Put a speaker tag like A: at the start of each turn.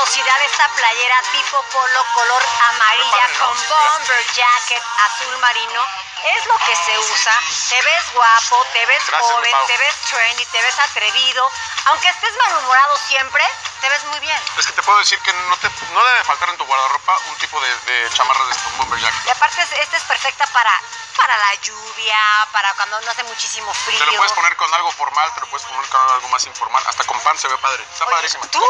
A: velocidad esta playera tipo polo color amarilla con bomber jacket azul marino. Es lo que se usa. Te ves guapo, te ves
B: Gracias,
A: joven, te ves trendy, te ves atrevido. Aunque estés malhumorado siempre, te ves muy bien.
B: Es que te puedo decir que no, te, no debe faltar en tu guardarropa un tipo de, de chamarra de estos bomber jacket.
A: Y aparte, esta es perfecta para, para la lluvia, para cuando no hace muchísimo frío.
B: Te lo puedes poner con algo formal, te lo puedes poner con algo más informal. Hasta con pan se ve padre. Está
A: Oye,
B: padrísima.
A: ¿tú?